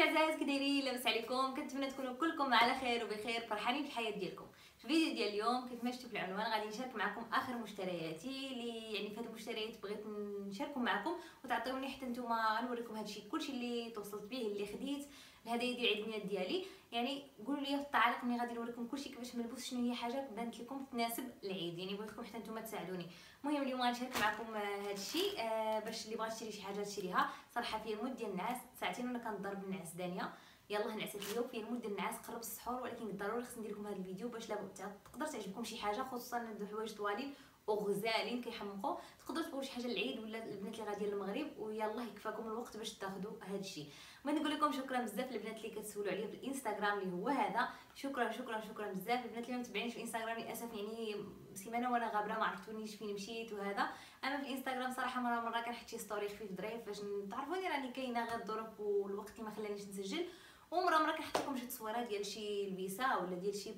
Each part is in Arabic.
العزاز كي دايرين لاباس عليكم كنتمنى تكونوا كلكم على خير وبخير فرحانين في الحياة ديالكم. في الفيديو ديال اليوم كيف ما شفتوا في العنوان غادي نشارك معكم آخر مشترياتي اللي يعني في هاد المشتريات بغيت نشاركهم معكم وتعطيوني حتى نتوما غنوريكم هادشي كلشي اللي توصلت به اللي خديت. الهدايا ديال عيد الميلاد ديالي. يعني قولوا لي في التعليق ملي غادي نوريكم كلشي كيفاش ملبوس شنو هي حاجة بانت لكم تناسب العيد. يعني بغيتكم حتى نتوما تساعدوني. المهم اليوم غنشارك معكم هذا الشيء آه باش اللي بغات تشري شي حاجة تشريها صراحة فيها ال mood ديال النعاس. ساعتين وأنا كنضرب النعاس دانيه يلا نعست اليوم. فيه ال mood ديال النعاس. قرب السحور ولكن ضروري خصني ندير لكم هذا الفيديو باش تقدر تعجبكم شي حاجة خصوصا هاد الحوايج طوالين وغزالين كيحمقوا تقدروا تبغوا شي حاجة للعيد ولا البنات اللي غاديين للمغرب؟ ويلا يكفاكم الوقت باش تاخذوا هذا الشيء بغيت نقول لكم شكرا بزاف للبنات اللي كتسولوا عليا في الانستغرام اللي هو هذا. شكرا شكرا شكرا بزاف. البنات اللي ما متبعينش في الانستغرام للأسف يعني سيمانة وأنا غابرة ما عرفتونيش فين مشيت وهذا. أما في الإنستغرام صراحة مرة مرة كنحط شي story خفيف ظريف باش تعرفوني راني كاينة غير الظروف والوقت اللي ما خلانيش نسجل. ومره مره كنحط لكم شي تصويرات ديال شي لبسه ولا ديال شي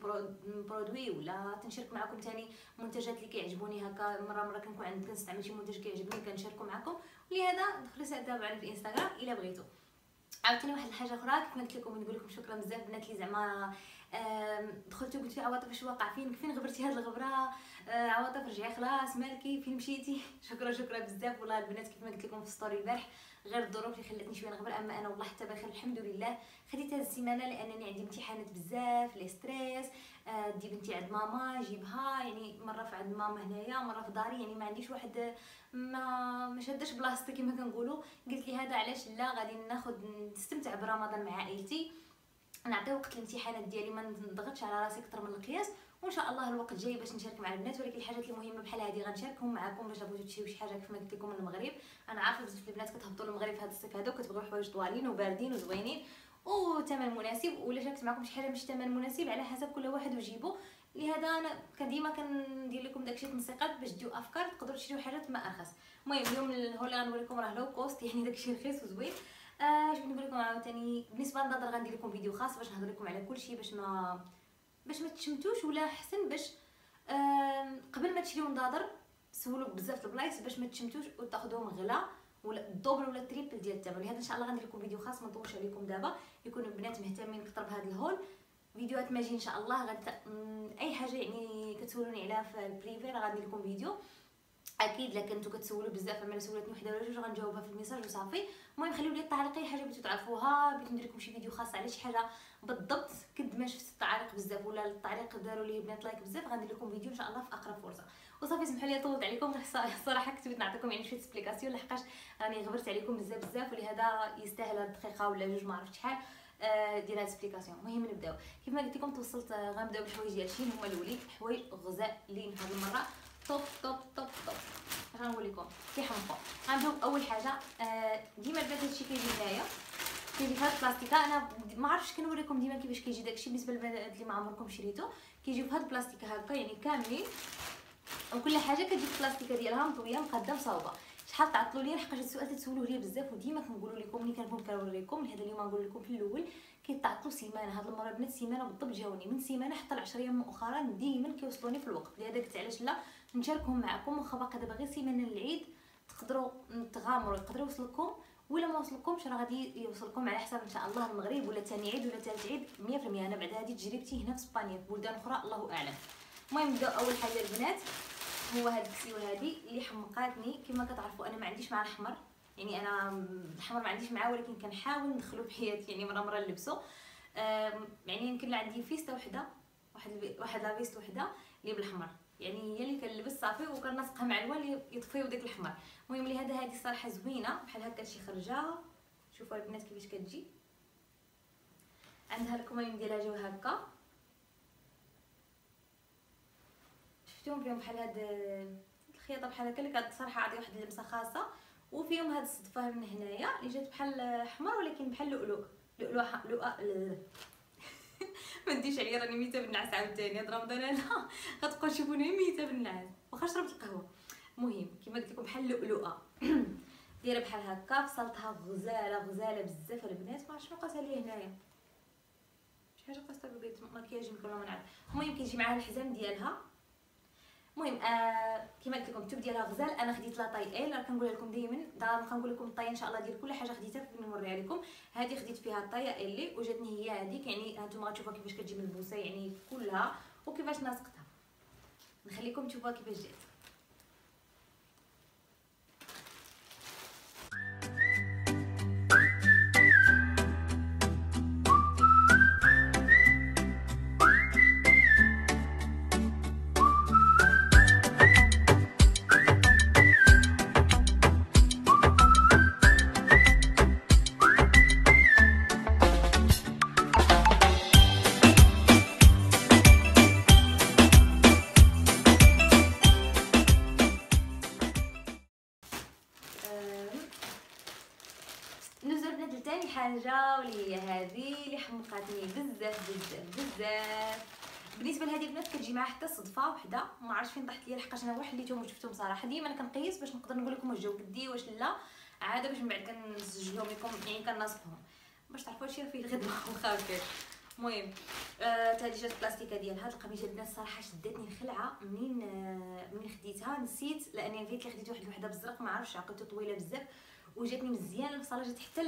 produit ولا تنشارك معكم ثاني منتجات اللي كيعجبوني هكا. مرة مرة كنكون عندي كنستعمل شي منتج كيعجبني كنشاركو معكم ولهذا دخلوا تابعوني في الإنستغرام إلا بغيتو. عاوتاني واحد الحاجة أخرى كيف ما قلت لكم نقول لكم شكرا بزاف بنات لي زعما دخلتي وقلتي عواطف اش واقع فين فين غبرتي هاد الغبرة؟ آه، عواطف رجعي خلاص مالكي فين مشيتي؟ شكرا شكرا بزاف. والله البنات كيف ما قلت لكم في ستوري البارح غير الظروف اللي خلاتني شوية نغبر أما أنا والله حتى بخير الحمد لله. خديت هذه السيمانة لأنني عندي امتحانات بزاف le stress آه دي بنتي عند ماما جيبها يعني مرة في عند ماما هنايا مرة في داري يعني ما عنديش واحد ما ما شادش بلاصتي كما كنقولوا. قلت لي هذا علاش لا غادي ناخذ نستمتع برمضان مع عائلتي. نعطي وقت الامتحانات ديالي ما نضغطش على راسي أكثر من القياس. وإن شاء الله الوقت جاي باش نشارك مع البنات ولكن الحاجات المهمة بحال هذه غنشاركهم معكم باش بغيتو تشريو شي حاجة كيف ما قلت لكم من المغرب. أنا عارفة بزاف البنات كتهبطوا للمغرب في هذا الصيف هذا وكتبغيو حوايج طوالين وباردين وزوينين وثمن مناسب. ولا شاركت معكم شي حاجة مش ثمن مناسب على حسب كل واحد وجيبو. لهذا أنا كديما كندير لكم داكشي تنسيقات باش تديو أفكار تقدروا تشريو حاجات ما أرخص. المهم اليوم هو اللي غنوريكم راه low cost يعني داكشي رخيص وزوين. اش بغيت نقول لكم عاوتاني. بالنسبة للنضاضر غندير لكم فيديو خاص باش نهضر لكم على كل شيء باش ما باش ما تشمتوش ولا احسن باش قبل ما تشريو نضاضر سولوا بزاف البلايص باش ما تشمتوش وتاخذوهم غلا ولا ال double ولا ال triple ديال الثمن لهذا إن شاء الله غندير لكم فيديو خاص ما نطولش عليكم دابا. يكونوا البنات مهتمين أكثر بهذا ال haul. فيديوهات ما جاي إن شاء الله غد أي حاجة يعني كتسولوني عليها في ال privé راه غندير لكم فيديو. أكيد إلا كنتو كتسولوا بزاف أما سولتني وحدة ولا جوج غنجاوبها في ال message وصافي. المهم خليو لي التعليق اي حاجة بغيتو تعرفوها بغيت ندير لكم شي فيديو خاص على شي حاجة بالضبط كد ما شفت التعليق بزاف ولا التعليق داروا لي بنات like بزاف غندير لكم فيديو إن شاء الله في أقرب فرصة. وصافي سمحوا لي طولت عليكم الصراحه كنت بغيت نعطيكم يعني شوية explication لحقاش راني غبرت عليكم بزاف بزاف ولهذا يستاهل هاد الدقيقة ولا جوج ما عرفت شحال. آه، ديال هاد explication المهم نبداو. كيف ما قلت لكم توصلت غنبداو بالحوايج ديال شين هما الأولين حوايج غزالين هاد المرة. توب توب توب اش غنقول لكم؟ كيحمقوا. غنبداو اول حاجة. آه، ديما البنات هادشي كيجي هنايا. كيجي في هاد البلاستيكه أنا ما عرفتش كنوريكم ديما كيفاش كيجي داكشي بالنسبة للبنات اللي ما عمركم شريتو. كيجيو في هاد البلاستيكه هكا يعني كاملين. وكل حاجة كتجي في البلاستيكه ديالها مطويه مقاده مصاوبه شحال تعطلوا لي؟ لحقاش السؤال تتسولوه لي بزاف وديما كنقولوا لكم ملي كنكون كنوريكم لهذا اليوم غنقول لكم في الأول كيتعطلوا سيمانة. هاد المرة بنات سيمانة بالضبط جاوني من سيمانة حتى ل 10 أيام مؤخرا ديما كيوصلوني في الوقت. لهذا قلت علاش لا؟ نشاركهم معكم. واخا باقي دابا غير سيمانة للعيد تقدروا تغامروا يقدروا يوصلكم. ولا ما وصلكمش راه غادي يوصلكم على حساب إن شاء الله المغرب ولا ثاني عيد ولا ثالث عيد 100% أنا بعد هذه تجربتي هنا في إسبانيا في بلدان أخرى الله أعلم. المهم نبداو أول حاجة البنات هو هاد الكسيوه هادي اللي حمقاتني. كما كتعرفوا أنا ما عنديش مع الأحمر. يعني أنا الأحمر ما عنديش معاه ولكن كنحاول ندخلو في حياتي يعني مرة مرة نلبسو. يعني يمكن عندي فيستة وحدة واحد واحد لا veste وحدة اللي بالاحمر يعني هي اللي كنلبس صافي وكنسقها مع الوان يطفيو داك الاحمر المهم لهذا هذه الصراحه زوينة بحال هكا شي خرجه شوفوا البنات كيفاش كتجي. عندها الكميم ديالها جاو هكا. شفتوهم فيهم بحال هاد الخياطة بحال هكا اللي صراحة عطي واحد اللمسة خاصة. وفيهم هاد الصدفة من هنايا اللي جات بحال احمر ولكن بحال لؤلؤ. لؤلؤ لؤلؤ ما نديش عليا راني ميتة بالنعاس عاوتاني. هاد رمضان لا غتبقاو تشوفوني ميتة بالنعاس. واخا شربت القهوة. المهم كما قلت لكم بحال لؤلؤه دايرة بحال هكا فصلتها غزالة غزالة بزاف البنات ما عرفتش شنو قاسها لي هنايا. شي حاجة قاسها ببيت مكياج يمكن ما نعرف. المهم كيجي معاها الحزام ديالها. المهم آه كما قلت لكم التوب ديالها غزال أنا خديت لا طاي ال راه كنقولها لكم دائما دابا نبقى نقول لكم الطاي إن شاء الله ديال كل حاجة خديتها نوريها لكم هذه خديت فيها الطايه ال وجاتني هي هذيك يعني هانتوما غتشوفوها كيفاش كتجي من البوسه يعني كلها وكيفاش ناسقتها. نخليكم تشوفوها كيفاش جات. حمقاتني بزاف بزاف بزاف. بالنسبة لهذه البنات كتجي معها حتى صدفة وحدة ما عرفتش فين طاحت ليا لحقاش أنا واحد اللي شفتهم صراحة. ديما كنقيس باش نقدر نقول لكم واش جاو قدي واش لا عادة باش من بعد كنسجلهم لكم يعني كنصفهم. باش تعرفوا شي فيه الخدمة وخافير المهم آه هذه جات البلاستيكة ديال هاد القميصه البنات الصراحه شدتني الخلعه منين آه منين خديتها؟ نسيت لأني فيت اللي خديت واحد الوحدة بالزرق ما عرفتش عقلته طويلة بزاف. وجاتني مزيان بصح جات حتى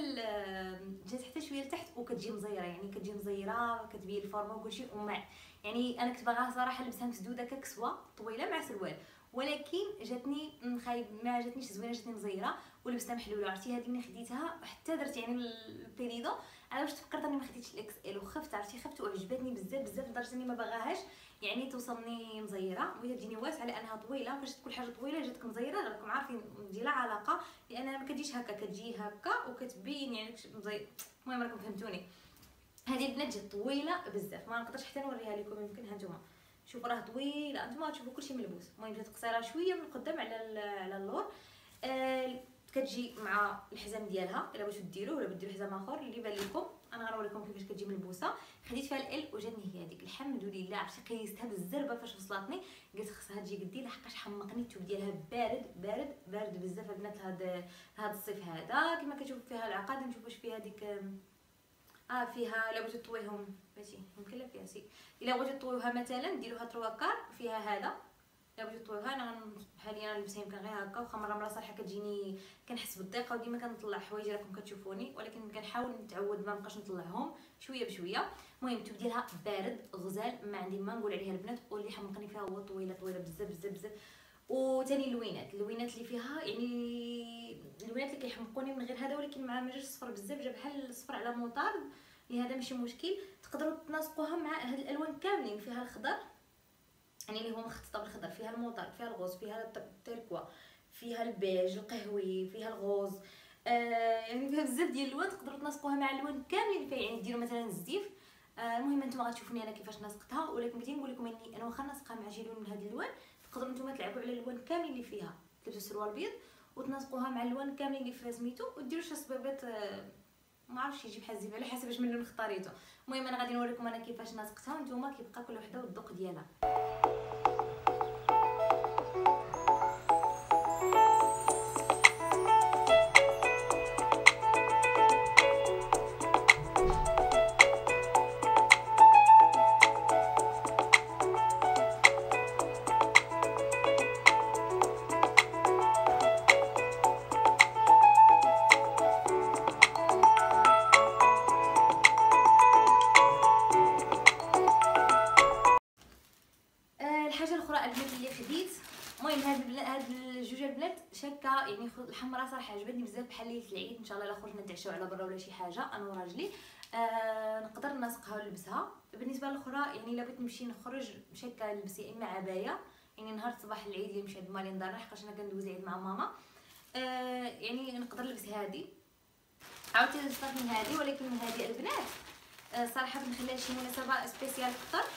جات حتى شوية لتحت وكتجي مزيرة يعني كتجي مزيرة كتبين الفورمة وكلشي ومع. يعني أنا كنت باغاها صراحة نلبسها مسدودة ككسوه طويلة مع سروال ولكن جاتني خايب ما جاتنيش زوينة جاتني مزيرة ولبستها محلولة. عرفتي هذه ملي خديتها حتى درت يعني ال pedido أنا واش تفكرت أني ما خديتش ال XL وخفت عرفتي خفت وعجبتني بزاف بزاف لدرجة أني ما باغاهاش. يعني توصلني مزيرة. بغيتها تجيني واسعة لأنها طويلة فاش تكون حاجة طويلة جاتك مزيرة راكم عارفين دي لا علاقة. لانها ما كتجيش هكا كتجي هكا وكتبين يعني مزير المهم راكم فهمتوني. هذه البنات جات طويلة بزاف ما نقدرش حتى نوريها لكم يمكن ها نتوما. شوفوا راه طويله انتما تشوفوا كلشي ملبوس. المهم جات قصيرة شوية من القدام على على اللور. آه كتجي مع الحزام ديالها إلا بغيتو ديروه ولا بديروا حزام آخر اللي بان لكم. أنا غنوريكم كيفاش كتجي ملبوسه خديت فيها ال وجاتني هي هذيك الحمد لله عرفتي قيستها بالزربه فاش وصلتني قلت خصها تجي قدي لحقاش حمقني التوب ديالها بارد بارد بارد بزاف. البنات هذا هذا الصيف هذا كما كتشوفوا فيها العقاد نشوفوا واش فيها ديك آه فيها إلا بغيتو طويهم ماشي يمكن لا فيها سي. إلا بغيتو طويوها مثلا ديروها trois quarts فيها هذا. الا بغيتو طويوها أنا حاليا نلبسها يمكن غير هكا واخا مرة مرة صراحة كتجيني كنحس بالضيقة وديما كنطلع حوايج راكم كتشوفوني ولكن كنحاول نتعود ما نبقاش نطلعهم شوية بشوية. المهم التوب ديالها بارد غزال ما عندي ما نقول عليها البنات واللي حمقني فيها هو طويلة طويلة بزاف بزاف بزاف. وثاني اللوينات اللوينات اللي فيها يعني اللوينات اللي كيحمقوني من غير هذا ولكن مع ما جاش صفر بزاف جا بحال الصفر على موطارد لهذا ماشي مشكل. تقدروا تناسقوها مع هاد الألوان كاملين فيها الخضر يعني اللي هو مخططه بالخضر. فيها الموطارد فيها ال rose فيها ال turquoise فيها البيج القهوي فيها ال rose آه يعني فيها بزاف ديال الالوان تقدروا تناسقوها مع الالوان كاملين فيها يعني ديروا مثلا الزيف آه المهم أنتم غتشوفوني أنا كيفاش ناسقتها ولكن بغيت نقول لكم إني أنا واخا ناسقها مع شي لون من هاد الألوان تقدروا نتوما تلعبوا على الالوان كاملين اللي فيها. تلبسوا سروال بيض وتناسقوها مع الالوان كاملين اللي فيها سميتو وديروا شي صبيبات آه ما عرفتش يجي بحال الزيف على حسب اش من لون اختاريتو المهم أنا غادي نوريكم أنا كيفاش ناسقتها وأنتم كيبقى كل وحدة والذوق ديالها. الله إلا خرجنا نتعشاو على برا ولا شي حاجة أنا وراجلي. آه نقدر نسقها ونلبسها. بالنسبة للأخرى يعني إلا بغيت نمشي نخرج شاكه نلبس يا إما عباية يعني نهار صباح العيد اللي مشيت مالي لدارنا حقاش أنا كندوز العيد مع ماما. آه يعني نقدر نلبس هذه عاودت نستخدم من هذه ولكن من هذه البنات. آه صراحة نخليها شي مناسبة spéciale أكثر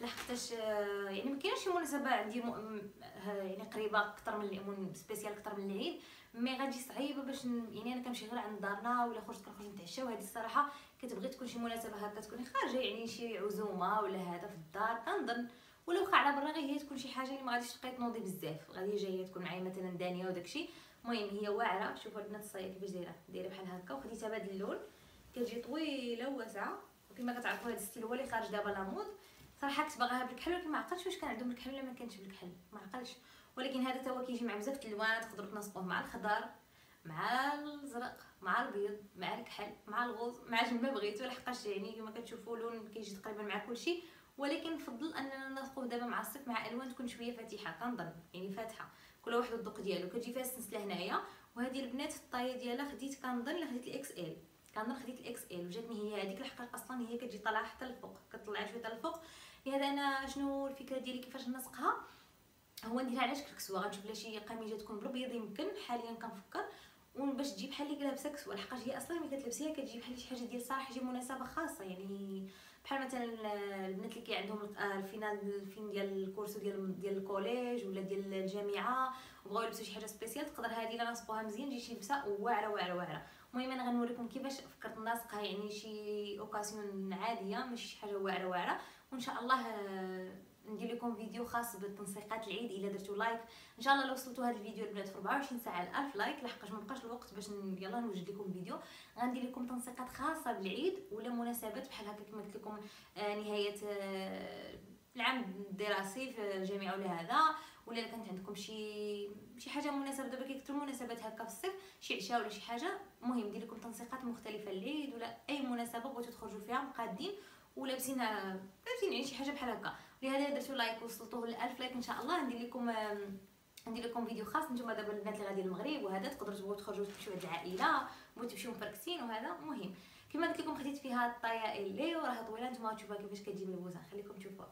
لحقاش آه، يعني ما كاينش شي مناسبة عندي يعني قريبة أكثر من spéciale أكثر من العيد. mais غادي صعيبه باش يعني أنا كنمشي غير عند دارنا ولا خرجت كنخرج نتعشى وهذه الصراحة كتبغي تكون شي مناسبة هكا تكوني خارجة يعني شي عزومة ولا هذا في الدار كنظن. ولا واخا على برا غير هي تكون شي حاجة اللي ما غاديش تبقاي تنوضي بزاف. غادي جاية تكون معايا مثلا دانيه وداكشي المهم هي واعرة. شوفوا البنات الصاية كيفاش دايرة. دايرة بحال هكا. وخديتها بهذا اللون. كتجي طويلة وواسعة. وكما كتعرفوا هذا ال style هو اللي خارج دابا à la mode صراحة كنت باغاها بالكحل ولكن ما عقلتش واش كان عندهم الكحل ولا ما كانش بالكحل. ما عقلتش. ولكن هذا هو كيجي مع بزاف الالوان تقدروا تنسقوه مع الخضر مع الزرق مع البيض مع الكحل مع الغوز مع ما بغيتو لحقاش يعني كما كتشوفوا لون كيجي تقريبا مع كلشي. ولكن نفضل أننا نسقوه دابا مع الصيف مع ألوان تكون شوية فاتحة كنظن يعني فاتحة. كل واحد الذوق ديالو كتجي فيها السلسله هنايا وهذه البنات الطاية ديالها خديت كنظن خديت الاكس إل. كنظن خديت ال XL وجاتني هي هذيك لحقاش أصلا هي كتجي طالعة حتى الفوق كطلع شوية الفوق. لهذا أنا شنو الفكرة ديالي كيفاش نسقها؟ هو نديرها على شكل كسوه غنشوف لا شي قميجة تكون بالبيض يمكن حاليا كنفكر. باش تجي بحال اللي لابسه كسوه لحقاش هي أصلا ملي كتلبسيها كتجي بحال شي حاجة ديال صراحة شي مناسبة خاصة. يعني بحال مثلا البنات اللي كي عندهم ال final ال fin ديال ال cours ديال ديال ال collège ولا ديال الجامعة وبغاو يلبسوا شي حاجة spéciale تقدر هذه لا نصبوها مزيان تجي شي لبسة واعرة واعرة واعرة. المهم أنا غنوريكم كيفاش فكرت ناسقها يعني شي occasion عادية ماشي شي حاجة واعرة واعرة. وإن شاء الله ندير لكم فيديو خاص بالتنسيقات العيد إلا درتو like. إن شاء الله لو وصلتوا هذا الفيديو البنات في 24 ساعة ل 1000 like لحقاش ما بقاش الوقت باش يلا نوجد لكم فيديو. غندير لكم تنسيقات خاصة بالعيد ولا مناسبات بحال هكا كما قلت لكم آه نهاية آه العام الدراسي في الجامعة ولا هذا. ولا كانت عندكم شي شي حاجة مناسبة دابا كيكثروا المناسبات هكا في الصيف شي عشاء ولا شي حاجة. المهم ندير لكم تنسيقات مختلفة للعيد ولا أي مناسبة بغيتو تخرجوا فيها مقادين. ولابسين لابسين يعني شي حاجة بحال هكا. لهذا درتو like وصلتوه ل 1000 like إن شاء الله. ندير لكم ندير لكم فيديو خاص. نتوما دابا البنات اللي غادي للمغرب وهذا تقدروا تبغوا تخرجوا تمشيو عند العائلة بغيتو تمشيو مفركسين وهذا مهم. كما قلت لكم خديت فيها la taille اللي وراها طويلة. نتوما تشوفوها كيفاش كتجي ملبوسه خليكم تشوفوها.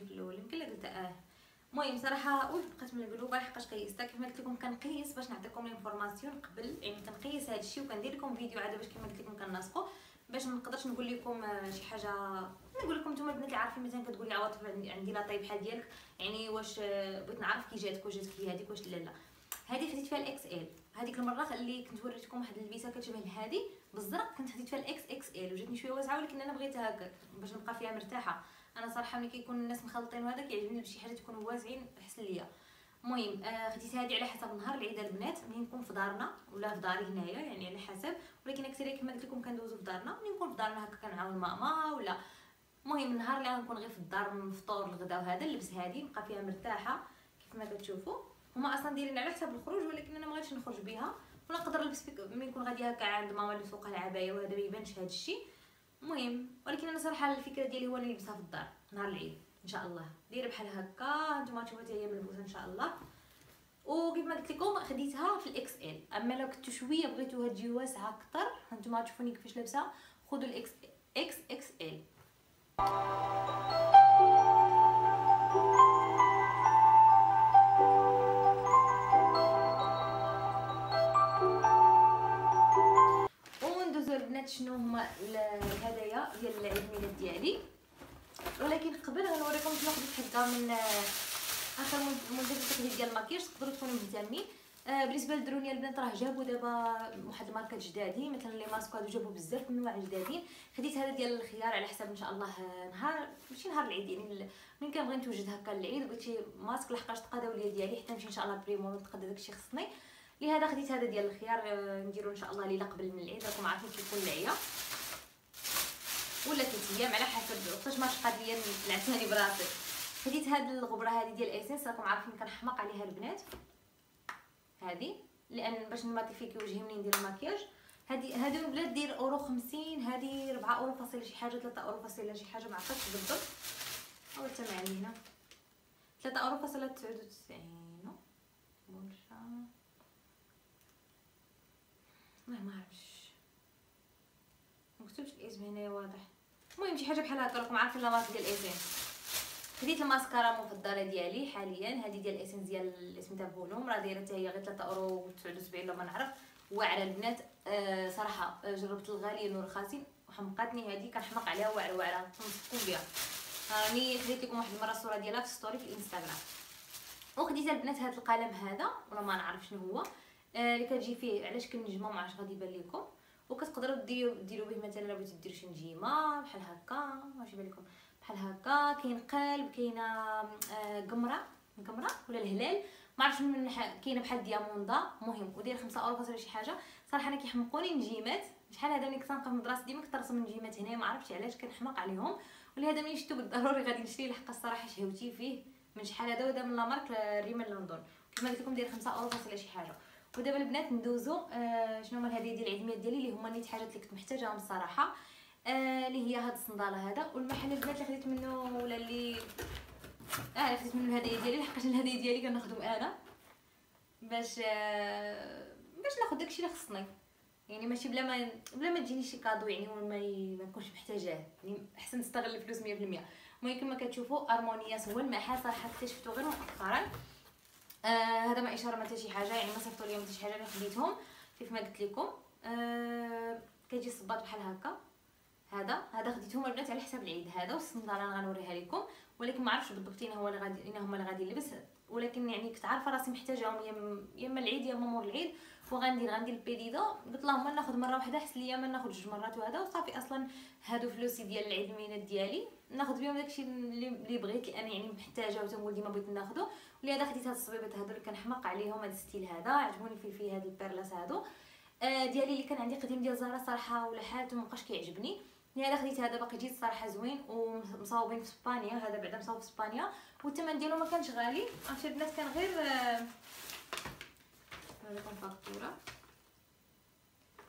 شين في الأول يمكن قلت آه. المهم صراحة اوي بقات من القلوبه لحقاش قيستها كيف ما قلت لكم كنقيس باش نعطيكم ال information قبل يعني كنقيس هادشي وكندير لكم فيديو عاد باش كيما قلت لكم كناسقو باش ما نقدرش نقول لكم آه، شي حاجة نقول لكم نتوما البنات اللي عارفين مثلا كتقولي عواطف عندي la taille بحال ديالك. يعني واش آه، بغيت نعرف كي جاتك واش جاتك هذيك واش لا لا. هذه خديت فيها ال XL. هذيك المرة اللي كنت وريتكم واحد اللبسة كتشبه لهذه بالزرق كنت خديت فيها الإكس إكس إل وجاتني شوية واسعة ولكن أنا بغيتها هكا باش نبقى فيها مرتاحة. أنا صراحة ملي كيكون الناس مخلطين وهذا كيعجبني بشي حاجة تكون واسعين احسن ليا. المهم آه خديت هذه على حسب نهار العيد البنات ملي نكون في دارنا ولا في داري هنايا يعني على حسب. ولكن أكثر كما قلت لكم كندوزو في دارنا ملي نكون في دارنا هكا كنعاون ماما ولا. المهم النهار اللي غنكون غير في الدار من الفطور الغدا وهذا نلبس هذه نبقى فيها مرتاحة كيف ما كتشوفوا. هما أصلا دايرين على حساب الخروج ولكن أنا ما غاديش نخرج بها ونقدر نلبس ملي نكون غادي هكا عند ماما اللي فوقها العباية وهذا ما يبانش هذا الشيء. المهم ولكن أنا صراحة الفكرة ديالي هو نلبسها في الدار نهار العيد إن شاء الله. دايره بحال هكا نتوما تشوفوا حتى هي ملبوسه إن شاء الله. وكيف ما قلت لكم خديتها في ال XL. أما لو كنتو شوية بغيتوها تجي واسعة أكثر هانتوما تشوفوني كيفاش لابسة خذوا الاكس إكس إكس إل. البنات شنو هما ديال العيد ميلاد ديالي. ولكن قبل غنوريكم شنو خديت حدا من آخر منتج التقليد ديال الماكياج تقدروا تكونوا مهتمين. آه بالنسبة للدرونيا البنات راه جابوا دابا واحد الماركات جدادين مثلا لي ماسك هادو جابوا بزاف من انواع جدادين. خديت هذا ديال الخيار على حساب إن شاء الله نهار ماشي نهار العيد يعني من كنبغي نتوجد هكا للعيد قلت شي ماسك لحقاش تقاداو وليا ديالي حتى نمشي إن شاء الله بريمو نتقاد داكشي خصني. لهذا خديت هذا ديال الخيار آه، نديرو إن شاء الله ليلة قبل من العيد راكم عارفين كيكون العيا. ولا ثلاث أيام على حسب وقتاش ما شقات ليا نعتني براسي. خديت هاد الغبرة هذه ديال Essence راكم عارفين كنحماق عليها البنات. هذه لأن باش ن matifier وجهي منين ندير المكياج هذه هذه البلاد دير أورو 50 هذه 4 أورو فاصلة شي حاجة 3 أورو فاصلة شي حاجة ما عرفتش بالضبط. هو الثمن هنا 3 أورو فاصلة 99 برشا والله ما عرفتش. ما كتبتش الإسم هنايا واضح. المهم شي حاجة بحال هكا راكم عارفين لا ديال Essence خديت الماسكارا المفضله ديالي حاليا. هذه ديال ال Essence ديال سميتها volume. راه دايرة حتى هي غير 3 أورو 79 لو ما نعرف. واعرة البنات. آه صراحة آه، جربت الغاليين والرخاصين وحمقاتني هذه كنحماق عليها واعرة واعرة. تنصفكم بها راني خديت لكم واحد المرة الصورة ديالها في story في الانستغرام وخديت البنات هذا القلم هذا ولا ما نعرف شنو هو. آه اللي كتجي فيه علاش كنجمو ما عرفتش غادي يبان لكم. وكتقدروا ديروا ديروا به مثلا الا بغيتو ديروا شي نجيمه بحال هكا واش يبان لكم بحال هكا. كاين قلب كاينة آه قمرة. قمرة ولا الهلال؟ ما عرفتش من كاينة بحال دياموندا. مهم. وداير 5 اورو ولا شي حاجة. صراحة أنا كيحمقوني نجيمات. شحال هذا ملي كنت في المدرسة؟ ديما كنت نرسم نجيمات هنا ما عرفتش علاش كنحماق عليهم. ولهذا ملي شفتو بالضروري غادي نشري لحق الصراحه شهوتي فيه. من شحال هذا؟ وهذا من la marque Rimmel London. كما قلت لكم داير 5 اورو ولا شي حاجة. ودابا البنات ندوزو آه شنو هما الهدايا ديال العيد ديالي اللي هما نيت حاجات اللي كنت محتاجاهم الصراحة. آه اللي هي هاد الصندالة هذا. والمحل البنات اللي خديت منه ولا اللي آه خديت منه الهدايا ديالي لحقاش الهدايا ديالي كناخذهم أنا. باش آه باش ناخذ داكشي اللي خصني. يعني ماشي بلا ما بلا ما تجيني شي cadeau يعني وما ما نكونش محتاجاه. يعني أحسن نستغل الفلوس 100% المهم كما كتشوفوا ارمونياس هو المحل صراحة اكتشفتو غير مؤخرا. آه هذا ما إشهار ما شي حاجة يعني ما صيفطوا لي حتى شي حاجة اللي خديتهم كيف ما قلت لكم. آه كيجي الصباط بحال هكا. هذا هذا خديتهم البنات على حساب العيد هذا والصنداله أنا غنوريها لكم. ولكن ما عرفتش بالضبط هو اللي غادي هما اللي غادي نلبس ولكن يعني كنت عارفة راسي محتاجاهم يا إما العيد يا إما مور العيد. وغندير غندير ال pedido قلت لهم ناخذ مرة واحدة حسن ليا ما ناخذ جوج مرات وهذا. وصافي أصلا هادو فلوسي ديال العيد الميلاد ديالي. ناخذ بهم داكشي اللي بغيت لأن يعني محتاجة وتنقول ديما بغيت ناخذو. ولهذا خديت هاد الصبيبات هادو اللي كنحماق عليهم هاد ال style هذا عجبوني في فيه هاد ال perlas هادو. آه ديالي اللي كان عندي قديم ديال Zara صراحة ولا حالته مابقاش كيعجبني. لهذا خديت هذا باقي جيت صراحة زوين ومصاوبين في إسبانيا هذا بعدا مصاوب في إسبانيا. والثمن ديالو ما كانش غالي عرفتي البنات كان غير آه هذا كان facture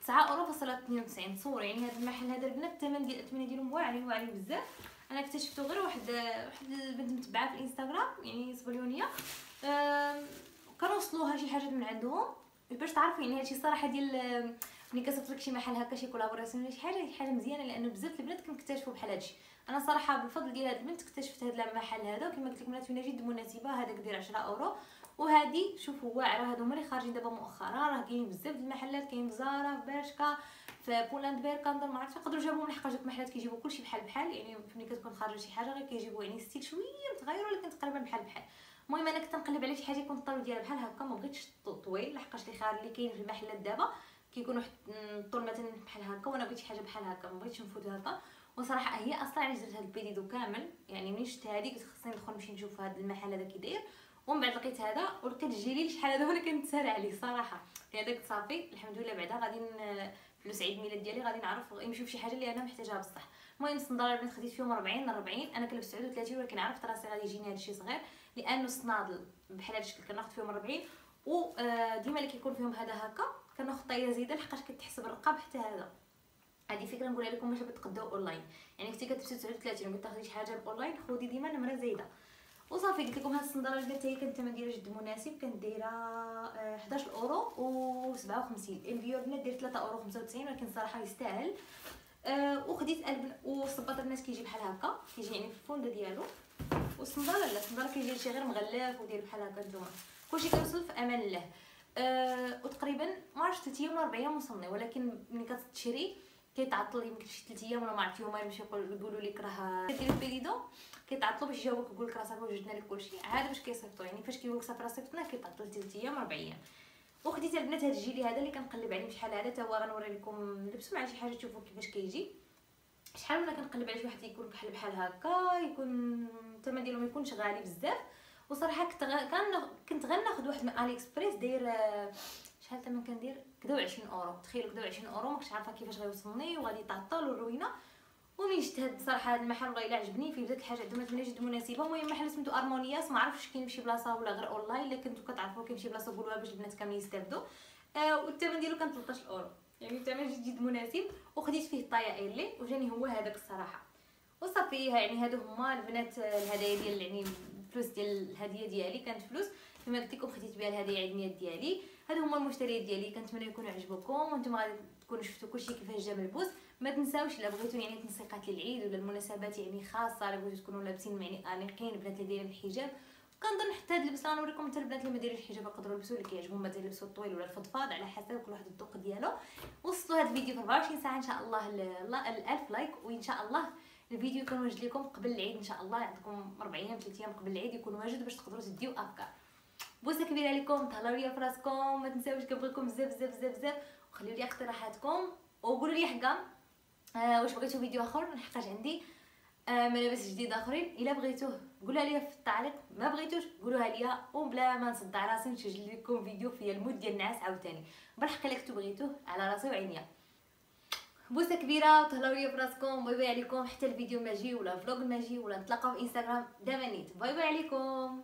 9 أورو فاصلة 92 تصور يعني هذا المحل هذا البنات الثمن ديال الاثمنه ديالهم واعرين واعرين بزاف. أنا اكتشفتو غير واحد واحد البنت متبعة في الإنستغرام يعني صبليونية. كيوصلوها شي حاجات من عندهم. باش تعرفوا يعني هادشي صراحة ديال ملي كتصيفط لك شي محل هكا شي collaboration ولا شي حاجة شي حاجة مزيانة لأنه بزاف البنات كنكتشفوا بحال هادشي. أنا صراحة بالفضل ديال هاد البنت اكتشفت هاد المحل هذا وكما قلت لكم بنات جد مناسبة هذاك ديال 10 أورو. وهذه شوفوا واعره هادو هما اللي خارجين دابا مؤخرا راه كاين بزاف د المحلات كاين في Zara في Bershka في Pull and Bear كنظن ما عرفتش يقدروا جابوهم لحقاش دوك المحلات كيجيبوا كلشي بحال بحال يعني ملي كتكون خارجة شي حاجة غير كيجيبوا يعني style شوية متغير ولكن تقريبا بحال بحال. المهم أنا كنت نقلب على شي حاجة يكون الطول ديالها بحال هكا ما بغيتش طويل لحقاش اللي خارج اللي كاين في المحلات دابا كيكون واحد الطول مثلا بحال هكا وأنا بغيت شي حاجة بحال هكا ما بغيتش نفوت هكا. وصراحة هي أصلا علاش درت هاد البيديدو كامل يعني ملي شفت هادي قلت خصني ندخل نمشي نشوف هاد المحل هذا كي داير. ومن بعد لقيت هذا ولقيت الجيلي شحال هذا اللي كنتسارع عليه صراحة. هذاك صافي الحمد لله بعدا غادي فلوس عيد الميلاد ديالي غادي نعرف نشوف شي حاجة اللي أنا محتاجاها بصح. المهم الصندال اللي خديت فيهم 40 40 أنا كلبست 39 ولكن عرفت راسي غادي يجيني هذا الشيء صغير لأنه الصنادل بحال هذا الشكل كناخذ فيهم 40 وديما اللي كيكون فيهم هذا هكا كناخذ طايه زايده لحقاش كتحسب الرقاب حتى هذا. هذه فكرة نقولها لكم باش تقداو أونلاين. يعني كنتي كتمشي 39 وبغيتي تاخذي شي حاجة اونلاين خذي ديما نمرة زايدة. وصافي قلت لكم هاد الصندالة اللي درتها هي كانت الثمن ديالها جد مناسب كانت دايرة 11 آه، اورو و 57 envío البنات داير 3 أورو 95 ولكن الصراحه يستاهل. أه وخديت البن والصباط البنات كيجي بحال هكا كيجي يعني في ال funda ديالو. والصندالة لا الصندالة كيجي شي غير مغلف ودير بحال هكا نتوما كلشي كيوصل في أمان الله. أه وتقريبا ما عرفتش 3 أيام ولا 4 أيام وصلني ولكن ملي كتشري كيتعطل يمكن شي 3 أيام ولا ما عرفت يومين باش يقولوا لك راه كدير البيديدو كيتعطلوا باش يجاوبك يقول لك راه صافي وجدنا لك كلشي عاد باش كيصيفطوا يعني فاش كيقول لك صافي راه صيفطنا كيتعطل 3 أيام 4 أيام وخديت البنات هذا الجيلي هذا اللي كنقلب عليه شحال هذا حتى هو غنوري لكم لبسوا مع شي حاجة تشوفوا كيفاش كيجي شحال وأنا كنقلب شي واحد يكون بحال بحال هكا يكون الثمن ديالو ما يكونش غالي بزاف وصراحه كنت غ... كنت غناخذ واحد من AliExpress داير شحال الثمن كندير كدا 20 أورو. تخيلوا كدا 20 أورو ماكنتش عارفة كيفاش غيوصلني وغادي يتعطل والروينة. شفت هاد الصراحة هاد المحل والله إلا عجبني فيه بزاف الحاجات عندهم ثمنه جد مناسبة. المهم محل سميتو ارمونياس ما عرفتش كاين شي بلاصة ولا غير اونلاين إلا كنتو كتعرفوا كاين شي بلاصة قولوها باش البنات كاملين يستافدوا. آه والثمن ديالو كان 13 اورو يعني الثمن جد جد مناسب وخديت فيه talla L وجاني هو هذاك الصراحة. وصافي يعني هادو هما البنات الهدايا ديال يعني الفلوس ديال الهدية ديالي كانت فلوس. كما قلت لكم خديت بها الهدايا عيد الميلاد ديالي. هادو هما المشتريات ديالي. كنتمنى يكونوا عجبوكم. وأنتم غادي تكونوا شفتوا كلشي كيفاش جا ملبوس ما تنساوش إلا بغيتوا يعني تنسيقات للعيد ولا المناسبات يعني خاصة إلا بغيتوا تكونوا لابسين يعني انيقين بنات اللي دايرين الحجاب. كنظن حتى هاد اللبس غنوريكم حتى البنات اللي ما دايرينش الحجاب يقدروا يلبسوا اللي كيعجبهم. مثلا يلبسوا الطويل ولا الفضفاض على حسب كل واحد الذوق ديالو. وصلوا هاد الفيديو في 24 ساعة. إن شاء الله ال 1000 like. وإن شاء الله الفيديو يكون واجد لكم قبل العيد. إن شاء الله عندكم 4 أيام 3 أيام قبل العيد يكون واجد باش تقدروا تديو أفكار. بوسه كبيرة لكم تهلاو ليا فراسكم ما تنساوش كنبغيكم بزاف بزاف بزاف بزاف. وخليو لي اقتراحاتكم وقولوا لي حقا آه واش بغيتو فيديو آخر؟ لحقاش عندي. آه ملابس جديد آخرين. إلا بغيتوه قولوا لي في التعليق. ما بغيتوش قولوها لي وبلا ما نصدع راسي نسجل لكم فيديو فيا الموت ديال النعاس عاوتاني. بالحق إلا كنتو بغيتوه على راسي وعينيا. بوسة كبيرة وتهلاو ليا فراسكم. bye bye عليكم. حتى الفيديو ماجي ولا vlog ماجي ولا نتلاقاو في إنستغرام. دابا نيت. bye bye عليكم.